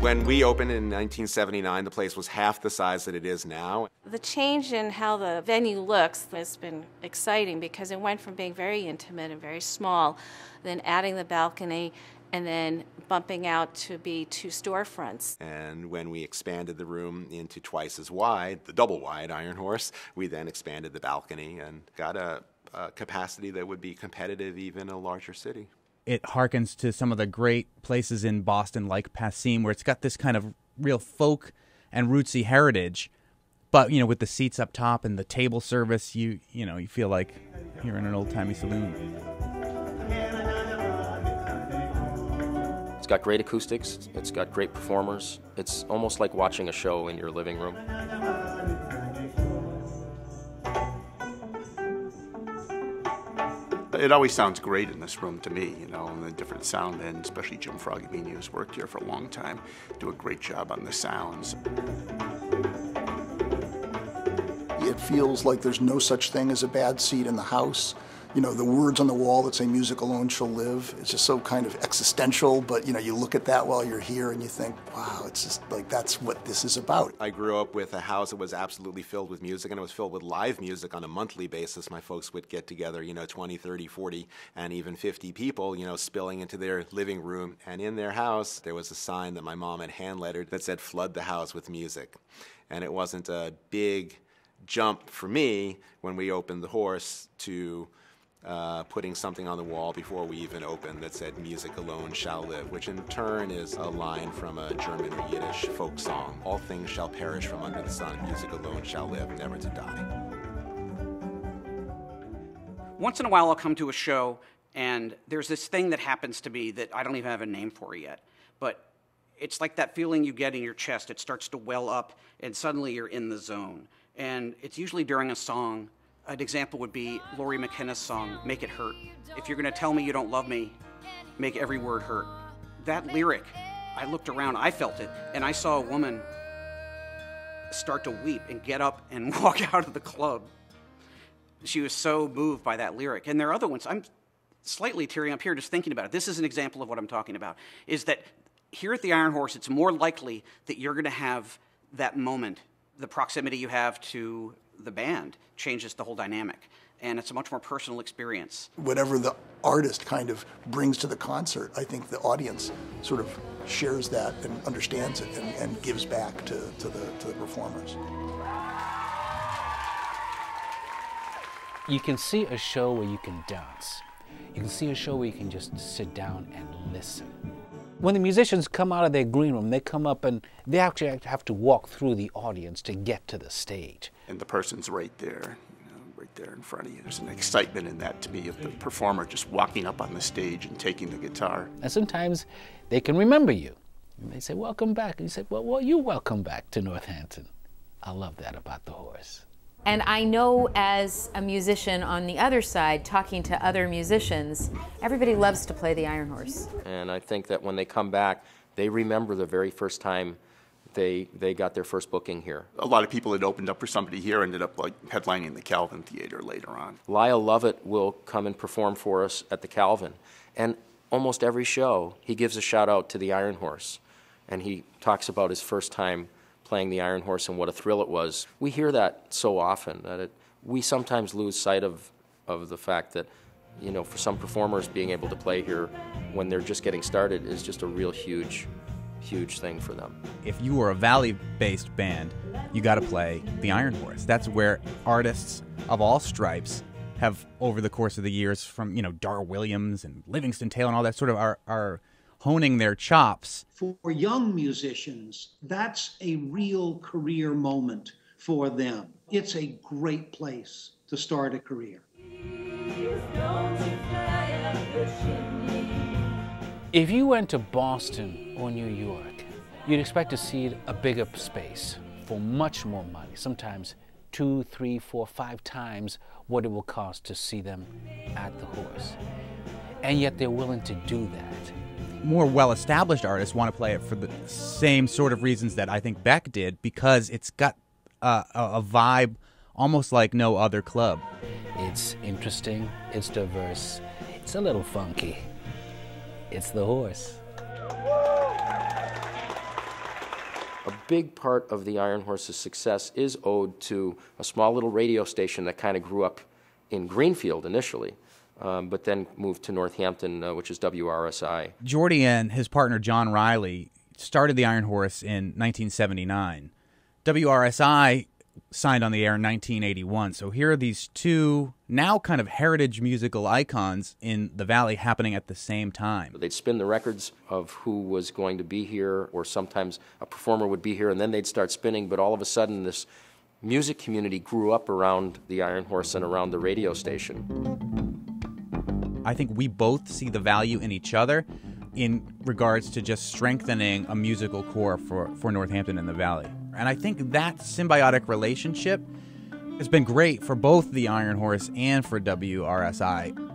When we opened in 1979, the place was half the size that it is now. The change in how the venue looks has been exciting because it went from being very intimate and very small, then adding the balcony, and then bumping out to be two storefronts. And when we expanded the room into twice as wide, the double wide Iron Horse, we then expanded the balcony and got a, a capacity that would be competitive even in a larger city it harkens to some of the great places in Boston, like Passim, where it's got this kind of real folk and rootsy heritage. But you know, with the seats up top and the table service, you you know you feel like you're in an old timey saloon. It's got great acoustics. It's got great performers. It's almost like watching a show in your living room. It always sounds great in this room to me, you know, and the different sound and especially Jim Froggamini, who's worked here for a long time, do a great job on the sounds. It feels like there's no such thing as a bad seat in the house you know, the words on the wall that say music alone shall live. It's just so kind of existential, but you know, you look at that while you're here and you think, wow, it's just like that's what this is about. I grew up with a house that was absolutely filled with music and it was filled with live music on a monthly basis. My folks would get together, you know, 20, 30, 40, and even 50 people, you know, spilling into their living room. And in their house, there was a sign that my mom had hand lettered that said, flood the house with music. And it wasn't a big jump for me when we opened the horse to uh, putting something on the wall before we even opened that said music alone shall live, which in turn is a line from a German or Yiddish folk song. All things shall perish from under the sun, music alone shall live, never to die. Once in a while, I'll come to a show, and there's this thing that happens to me that I don't even have a name for yet, but it's like that feeling you get in your chest. It starts to well up, and suddenly you're in the zone. And it's usually during a song an example would be Lori McKenna's song, Make It Hurt. If you're going to tell me you don't love me, make every word hurt. That lyric, I looked around, I felt it, and I saw a woman start to weep and get up and walk out of the club. She was so moved by that lyric. And there are other ones. I'm slightly tearing up here just thinking about it. This is an example of what I'm talking about. Is that here at the Iron Horse, it's more likely that you're going to have that moment, the proximity you have to the band changes the whole dynamic. And it's a much more personal experience. Whatever the artist kind of brings to the concert, I think the audience sort of shares that and understands it and, and gives back to, to, the, to the performers. You can see a show where you can dance. You can see a show where you can just sit down and listen. When the musicians come out of their green room, they come up and they actually have to walk through the audience to get to the stage. And the person's right there, you know, right there in front of you. There's an excitement in that to me of the performer just walking up on the stage and taking the guitar. And sometimes they can remember you. And they say, welcome back. And you say, well, well, you welcome back to Northampton. I love that about the horse. And I know as a musician on the other side, talking to other musicians, everybody loves to play the Iron Horse. And I think that when they come back, they remember the very first time they they got their first booking here. A lot of people that opened up for somebody here ended up like headlining the Calvin Theater later on. Lyle Lovett will come and perform for us at the Calvin, and almost every show he gives a shout out to the Iron Horse, and he talks about his first time playing the Iron Horse and what a thrill it was. We hear that so often that it, we sometimes lose sight of, of the fact that, you know, for some performers, being able to play here when they're just getting started is just a real huge, huge thing for them. If you are a Valley-based band, you got to play the Iron Horse. That's where artists of all stripes have, over the course of the years, from you know Dar Williams and Livingston Taylor and all that sort of are are honing their chops. For young musicians, that's a real career moment for them. It's a great place to start a career. If you went to Boston or New York, you'd expect to see a bigger space for much more money, sometimes two, three, four, five times what it will cost to see them at the horse. And yet they're willing to do that more well-established artists want to play it for the same sort of reasons that I think Beck did because it's got uh, a, a vibe almost like no other club. It's interesting, it's diverse, it's a little funky. It's the horse. a big part of the Iron Horse's success is owed to a small little radio station that kind of grew up in Greenfield initially, um, but then moved to Northampton, uh, which is WRSI. Jordi and his partner John Riley started the Iron Horse in 1979. WRSI signed on the air in 1981. So here are these two now kind of heritage musical icons in the Valley happening at the same time. They'd spin the records of who was going to be here, or sometimes a performer would be here, and then they'd start spinning. But all of a sudden, this music community grew up around the Iron Horse and around the radio station. I think we both see the value in each other in regards to just strengthening a musical core for, for Northampton and the Valley. And I think that symbiotic relationship has been great for both the Iron Horse and for WRSI.